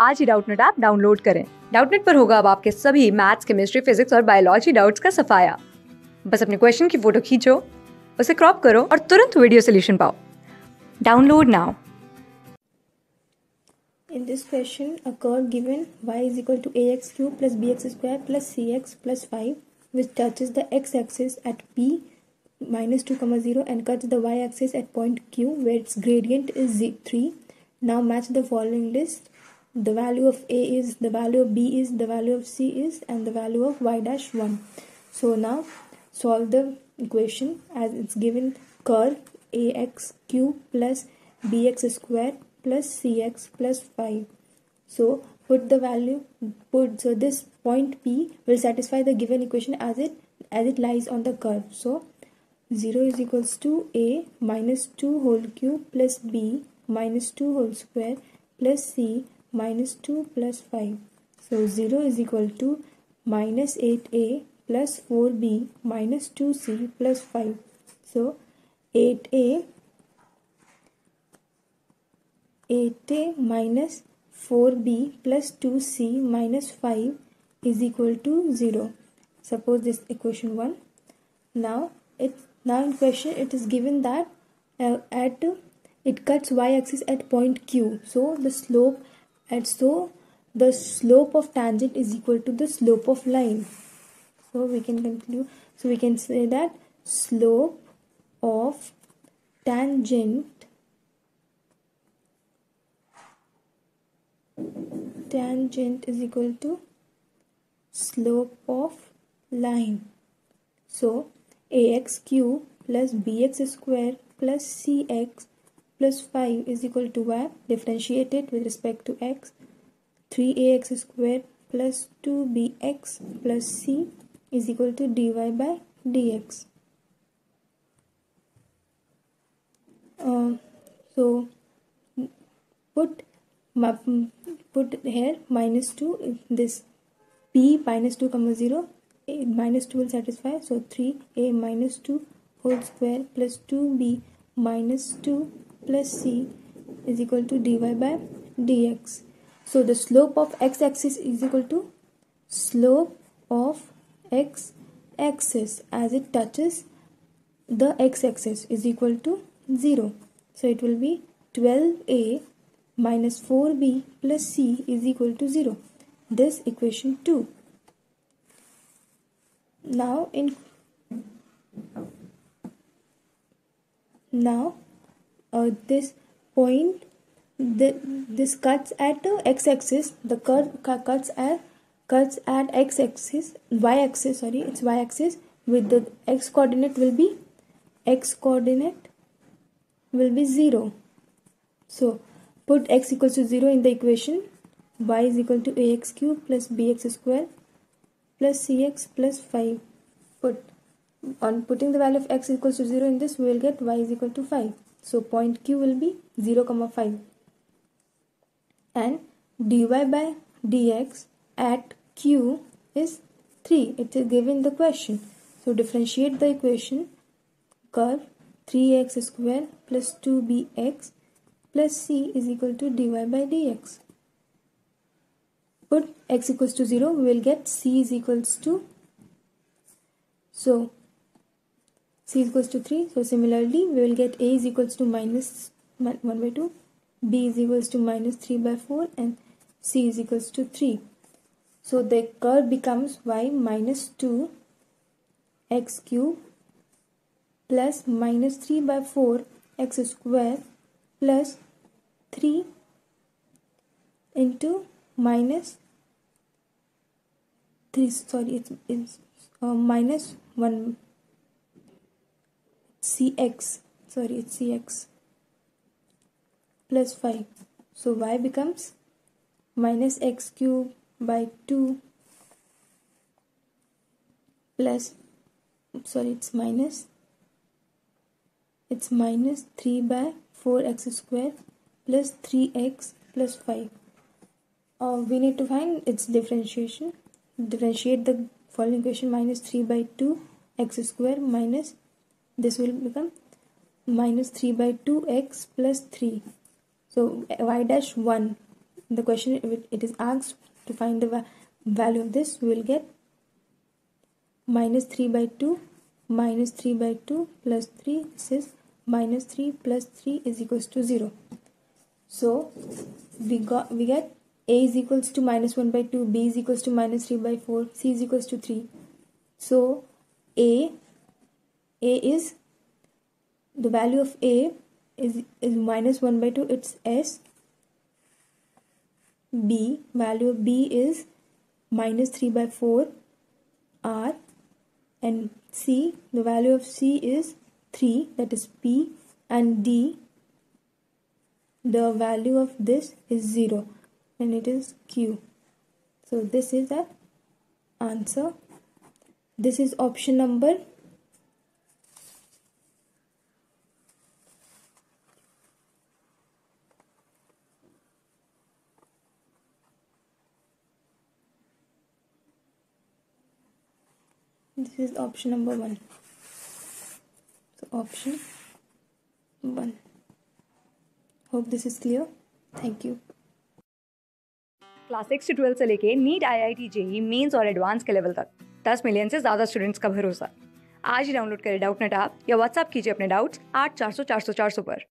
आज ही Doubtnut app download करें डाउटनेट पर होगा अब आपके सभी मैथ्स केमिस्ट्री फिजिक्स और बायोलॉजी डाउट्स का सफाया बस अपने क्वेश्चन की फ़ोटो खींचो उसे क्रॉप करो और तुरंत वीडियो सोल्यूशन पाओ download now In this question, a curve given y is equal to ax cube plus bx square plus cx plus 5 which touches the x-axis at p minus 2 comma 0 and cuts the y-axis at point q where its gradient is z 3. Now match the following list. The value of a is, the value of b is, the value of c is and the value of y dash 1. So now solve the equation as it's given curve ax cube plus bx square plus cx plus 5 so put the value put so this point p will satisfy the given equation as it as it lies on the curve so 0 is equals to a minus 2 whole cube plus b minus 2 whole square plus c minus 2 plus 5 so 0 is equal to minus 8a plus 4b minus 2c plus 5 so 8a 8a minus 4b plus 2c minus 5 is equal to 0 suppose this equation 1 now it now in question it is given that uh, at it cuts y axis at point q. So the slope and so the slope of tangent is equal to the slope of line. So we can conclude so we can say that slope of tangent tangent is equal to slope of line. So ax cube plus bx square plus cx plus 5 is equal to y differentiated with respect to x. 3ax square plus 2bx plus c is equal to dy by dx. Uh, so put put here minus 2 this p minus 2 comma 0 a minus 2 will satisfy. So 3 a minus 2 whole square plus 2b minus 2 plus c is equal to dy by dx. So the slope of x axis is equal to slope of x axis. As it touches the x axis is equal to 0 so it will be 12a minus 4b plus c is equal to 0 this equation 2 now in now uh, this point the, this cuts at the x-axis the curve cuts at cuts at x-axis y-axis sorry it's y-axis with the x coordinate will be x coordinate will be 0 so put x equals to 0 in the equation y is equal to ax cube plus bx square plus cx plus 5 put on putting the value of x equals to 0 in this we will get y is equal to 5 so point q will be 0 comma 5 and dy by dx at q is 3 it is given the question. So differentiate the equation. Curve 3x square plus 2bx plus c is equal to dy by dx. Put x equals to 0, we will get c is equals to, so c is equals to 3. So similarly, we will get a is equals to minus 1 by 2, b is equals to minus 3 by 4 and c is equals to 3. So the curve becomes y minus 2 x cube plus minus 3 by 4 x square plus 3 into minus 3 sorry it's, it's uh, minus 1 cx sorry it's cx plus 5 so y becomes minus x cube by 2 plus sorry it's minus it's minus 3 by 4x square plus 3x plus 5 uh, we need to find its differentiation. Differentiate the following equation minus 3 by 2 x square minus this will become minus 3 by 2 x plus 3 so y dash 1 the question it it is asked to find the value of this we will get minus 3 by 2 minus 3 by 2 plus 3 this is minus 3 plus 3 is equals to 0 so we got we get a is equals to minus 1 by 2 b is equals to minus 3 by 4 c is equals to 3 so a a is the value of a is, is minus 1 by 2 it's s. B value of b is minus 3 by 4 r. And c the value of c is 3 that is p. And d the value of this is 0 and it is q. So this is the answer. This is option number this is option number 1 so, option 1 hope this is clear. Thank you. Class six से twelfth से लेके NEET I I T JEE mains और advance के level तक। दस million से ज़्यादा students का भरोसा। आज ही डाउनलोड करें डाउट नेट ऐप या व्हाट्सअप कीजिए अपने डाउट्स आठ चार सौ चार सौ चार सौ पर।